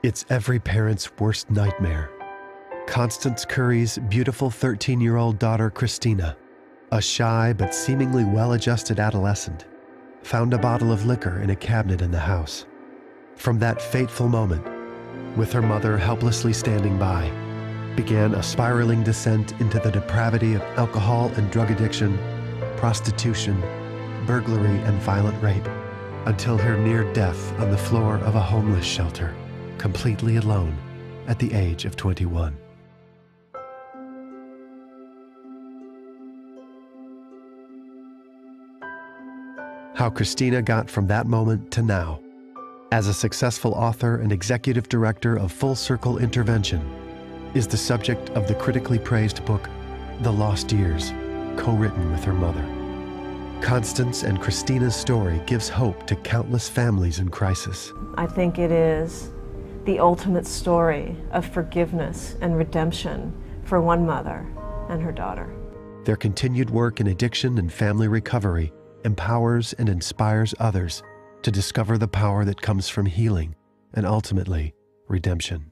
It's every parent's worst nightmare. Constance Curry's beautiful 13 year old daughter, Kristina, a shy but seemingly well adjusted adolescent, found a bottle of liquor in a cabinet in the house. From that fateful moment, with her mother helplessly standing by, began a spiraling descent into the depravity of alcohol and drug addiction, prostitution, burglary, and violent rape, until her near death on the floor of a homeless shelter, completely alone at the age of 21. How Kristina got from that moment to now. As a successful author and executive director of Full Circle Intervention, is the subject of the critically praised book, The Lost Years, co written with her mother. Constance and Kristina's story gives hope to countless families in crisis. I think it is the ultimate story of forgiveness and redemption for one mother and her daughter. Their continued work in addiction and family recovery empowers and inspires others to discover the power that comes from healing and ultimately redemption.